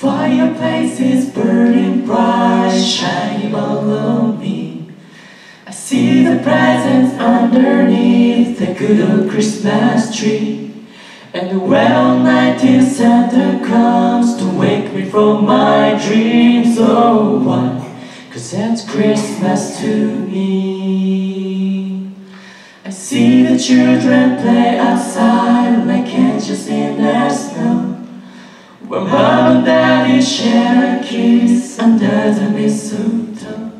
fireplace is burning bright, shining on me. I see the presents underneath the good old Christmas tree. And the well night till Santa comes to wake me from my dreams. Oh, why? Cause that's Christmas to me. I see the children play outside like angels in the snow. Where mom and daddy share a kiss under the mistletoe.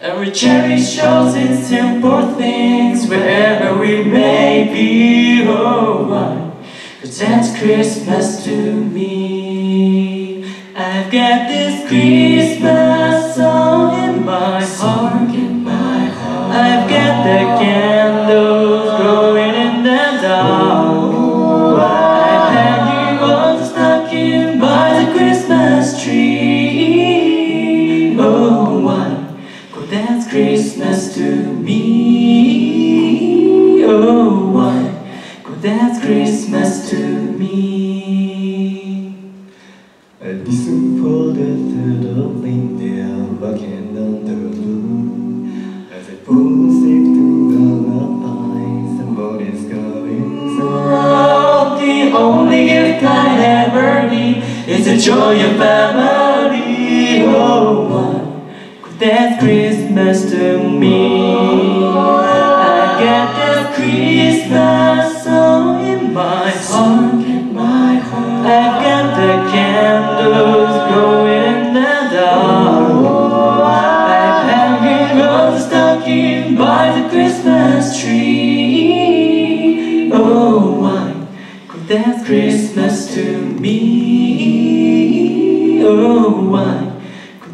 Every cherry shows its simple things wherever we may be. Oh, why? Cause that's Christmas to me. I've got this Christmas song in my heart, in my heart. I've got the Christmas to me. I listen for the third of reindeer walking on the roof. As I fall asleep to the lullaby, somebody's going through. Oh, the only gift I ever need is the joy of family. Oh, why? Cause that's Christmas to me. Why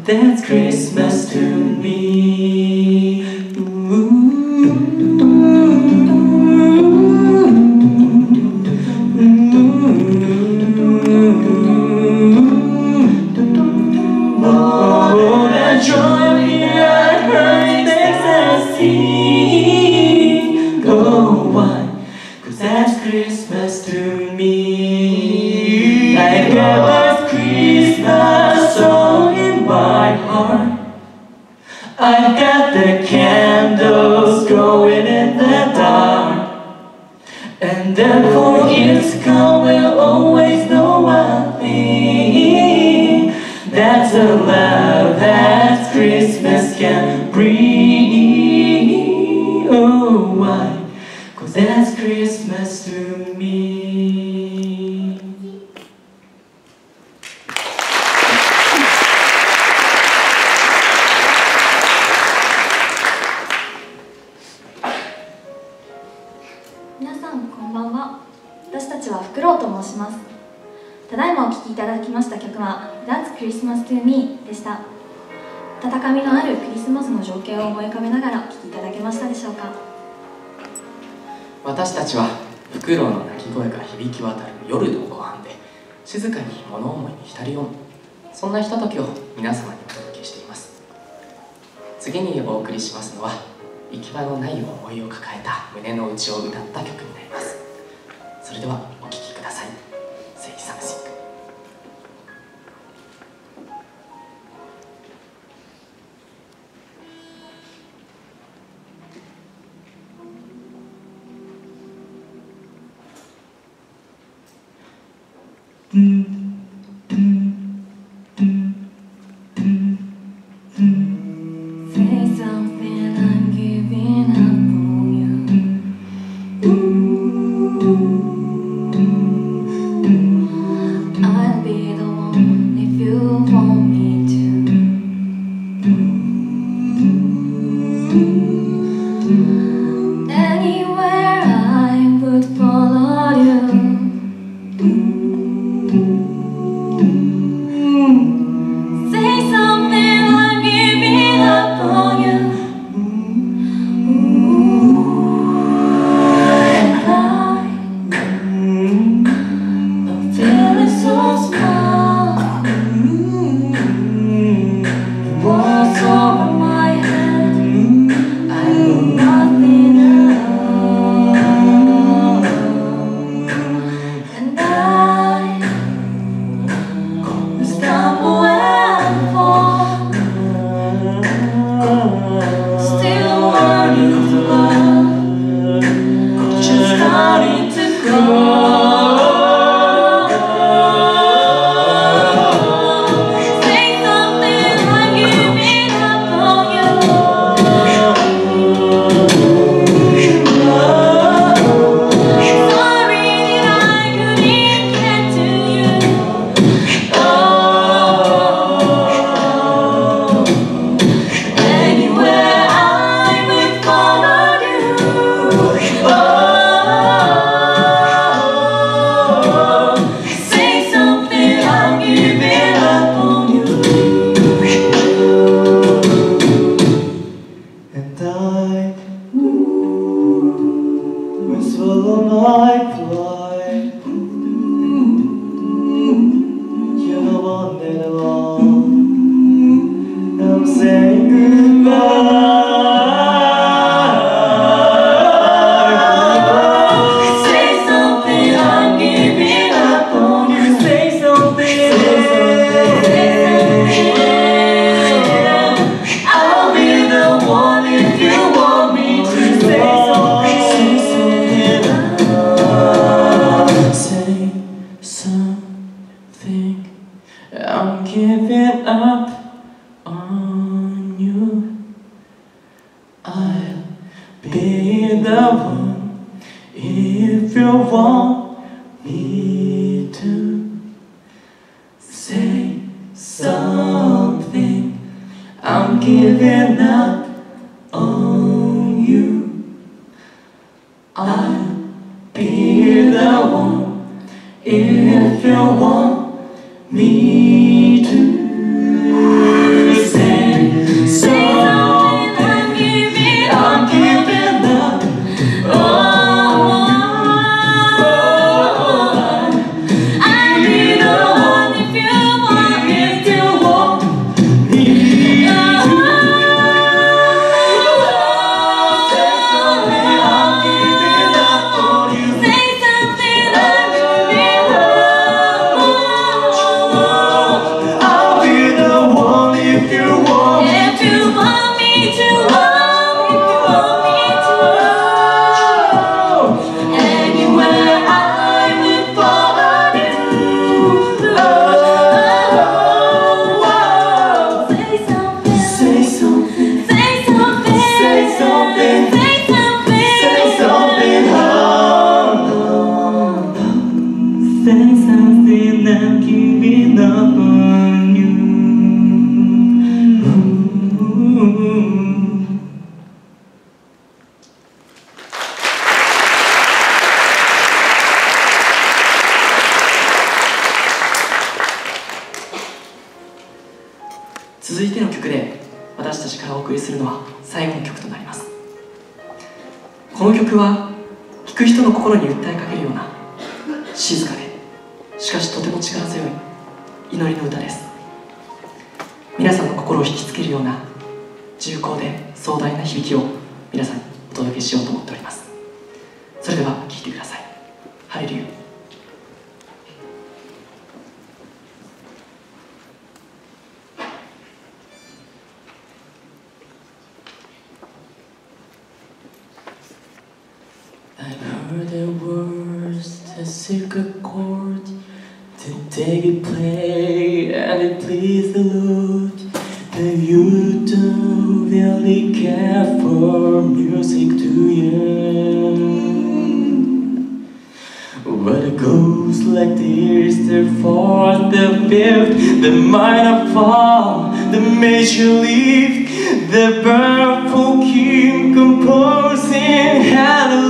that's Christmas to me? Christmas to me. I got that Christmas song in my heart. I've got the candles going in the dark. And then for years come, we'll always know one thing. That's the love that Christmas can bring. Oh, why? Cause that's Christmas to me. To Me」でした。温かみのあるクリスマスの情景を思い浮かべながらお聴きいただけましたでしょうか。私たちはフクロウの鳴き声が響き渡る夜のご飯で静かに物思いに浸りようにそんなひとときを皆様にお届けしています。次にお送りしますのは行き場のない思いを抱えた胸の内を歌った曲になります。それではお聴きください「Say Something」be the one if you want me to. Say something. I'm giving up on you. I'll be the one if you want me 続いての曲で私たちからお送りするのは最後の曲となります。この曲は聴く人の心に訴えかけるような静かでしかしとても力強い祈りの歌です。皆さんの心を引きつけるような重厚で壮大な響きを皆さんにお届けしようと思っております。それでは聴いてください。ハレルヤ。The words, the secret chord that David played and it pleased the Lord. Don't really care for music, do you? But it goes like this, the fourth, the fifth, the minor fall, the major lift, the powerful king composing hallelujah,